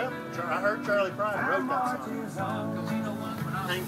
Yeah, I heard Charlie Pride wrote that song.